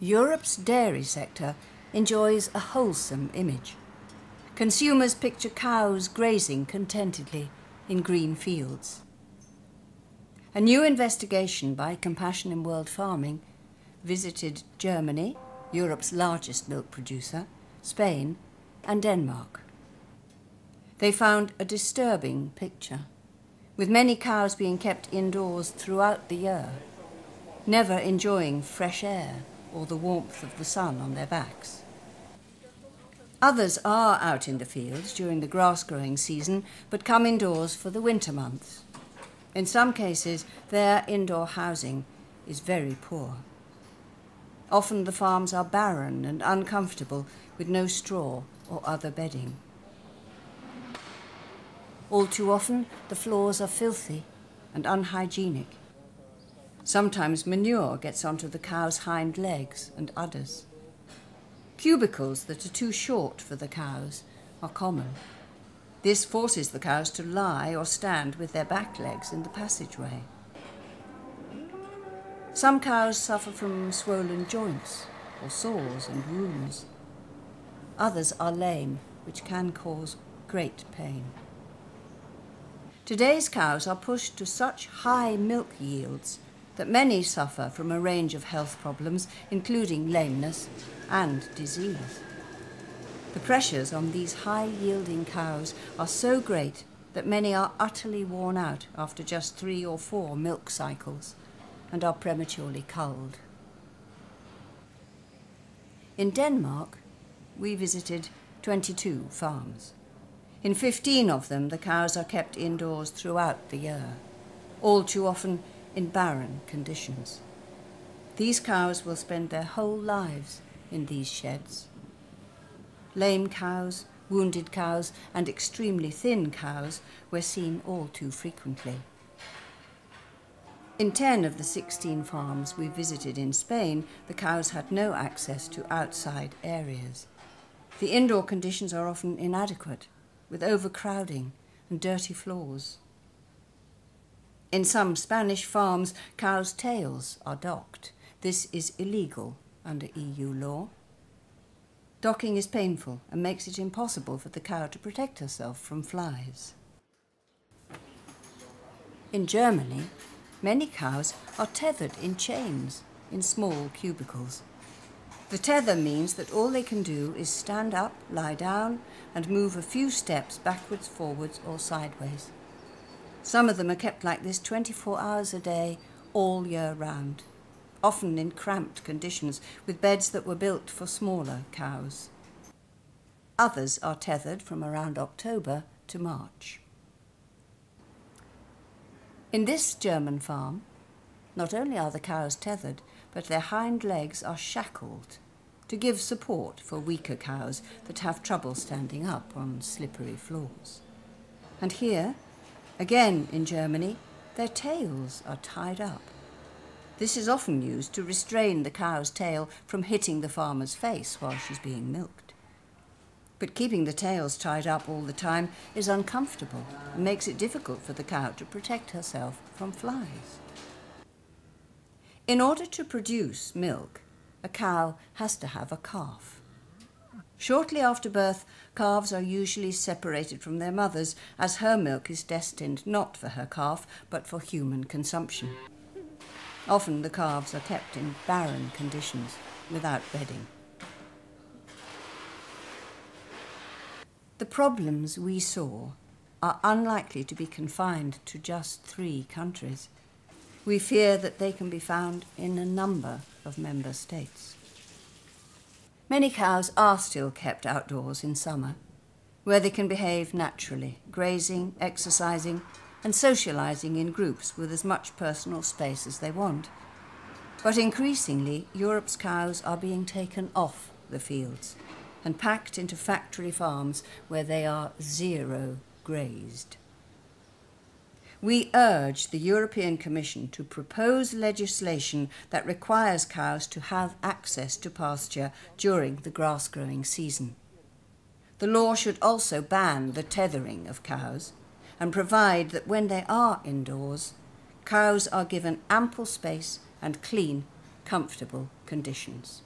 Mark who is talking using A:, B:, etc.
A: Europe's dairy sector enjoys a wholesome image. Consumers picture cows grazing contentedly in green fields. A new investigation by Compassion in World Farming visited Germany, Europe's largest milk producer, Spain, and Denmark. They found a disturbing picture, with many cows being kept indoors throughout the year, never enjoying fresh air or the warmth of the sun on their backs. Others are out in the fields during the grass growing season, but come indoors for the winter months. In some cases, their indoor housing is very poor. Often the farms are barren and uncomfortable with no straw or other bedding. All too often, the floors are filthy and unhygienic. Sometimes manure gets onto the cow's hind legs and udders. Cubicles that are too short for the cows are common. This forces the cows to lie or stand with their back legs in the passageway. Some cows suffer from swollen joints or sores and wounds. Others are lame, which can cause great pain. Today's cows are pushed to such high milk yields that many suffer from a range of health problems, including lameness and disease. The pressures on these high yielding cows are so great that many are utterly worn out after just three or four milk cycles and are prematurely culled. In Denmark, we visited 22 farms. In 15 of them, the cows are kept indoors throughout the year, all too often in barren conditions. These cows will spend their whole lives in these sheds Lame cows, wounded cows, and extremely thin cows were seen all too frequently. In 10 of the 16 farms we visited in Spain, the cows had no access to outside areas. The indoor conditions are often inadequate, with overcrowding and dirty floors. In some Spanish farms, cows' tails are docked. This is illegal under EU law. Docking is painful and makes it impossible for the cow to protect herself from flies. In Germany, many cows are tethered in chains in small cubicles. The tether means that all they can do is stand up, lie down, and move a few steps backwards, forwards, or sideways. Some of them are kept like this 24 hours a day, all year round often in cramped conditions, with beds that were built for smaller cows. Others are tethered from around October to March. In this German farm, not only are the cows tethered, but their hind legs are shackled to give support for weaker cows that have trouble standing up on slippery floors. And here, again in Germany, their tails are tied up this is often used to restrain the cow's tail from hitting the farmer's face while she's being milked. But keeping the tails tied up all the time is uncomfortable and makes it difficult for the cow to protect herself from flies. In order to produce milk, a cow has to have a calf. Shortly after birth, calves are usually separated from their mothers as her milk is destined not for her calf but for human consumption. Often the calves are kept in barren conditions without bedding. The problems we saw are unlikely to be confined to just three countries. We fear that they can be found in a number of member states. Many cows are still kept outdoors in summer, where they can behave naturally, grazing, exercising, and socialising in groups with as much personal space as they want. But increasingly, Europe's cows are being taken off the fields and packed into factory farms where they are zero grazed. We urge the European Commission to propose legislation that requires cows to have access to pasture during the grass growing season. The law should also ban the tethering of cows and provide that when they are indoors, cows are given ample space and clean, comfortable conditions.